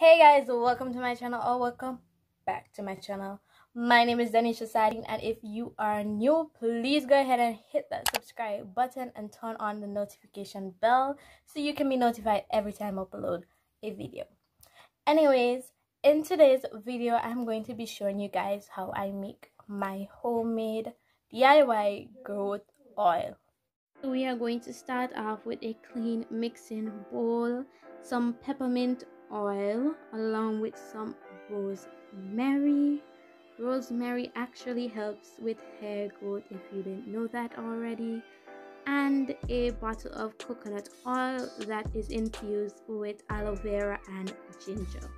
hey guys welcome to my channel or welcome back to my channel. My name is Denisha Sardine and if you are new please go ahead and hit that subscribe button and turn on the notification bell so you can be notified every time I upload a video. Anyways in today's video I'm going to be showing you guys how I make my homemade DIY growth oil. We are going to start off with a clean mixing bowl some peppermint oil along with some rosemary. Rosemary actually helps with hair growth if you didn't know that already. And a bottle of coconut oil that is infused with aloe vera and ginger.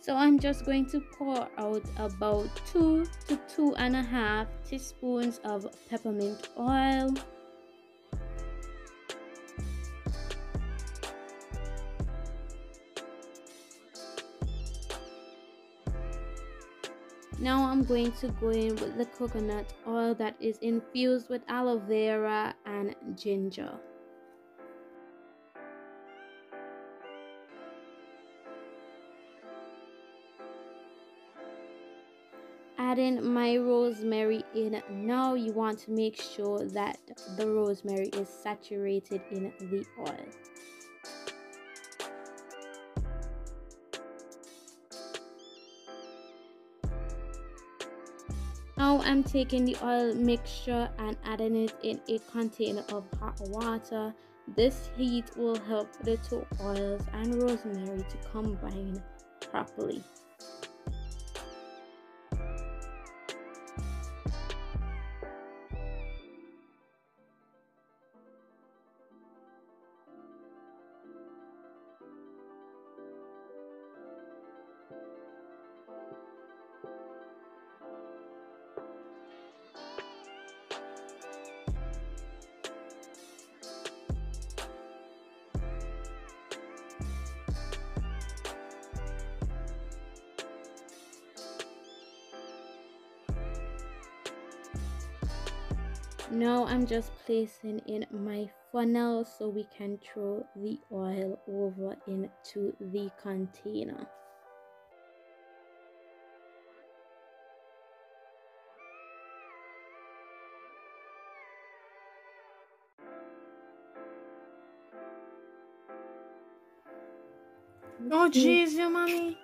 So i'm just going to pour out about two to two and a half teaspoons of peppermint oil Now I'm going to go in with the coconut oil that is infused with aloe vera and ginger. adding my rosemary in now you want to make sure that the rosemary is saturated in the oil Now I'm taking the oil mixture and adding it in a container of hot water. This heat will help the two oils and rosemary to combine properly. Now I'm just placing in my funnel so we can throw the oil over into the container Oh jeez, your mommy.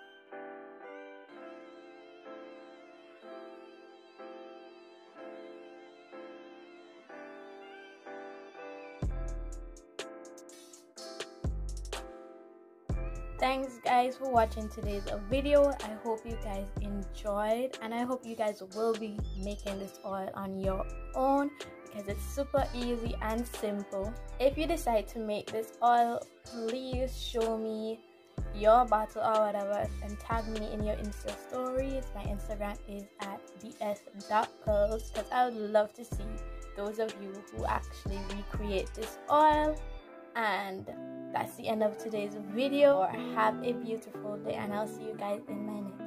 Thanks guys for watching today's video. I hope you guys enjoyed and i hope you guys will be making this oil on your own because it's super easy and simple. If you decide to make this oil please show me your bottle or whatever and tag me in your insta stories. My instagram is at ds.curls because i would love to see those of you who actually recreate this oil and that's the end of today's video. Have a beautiful day and i'll see you guys in my next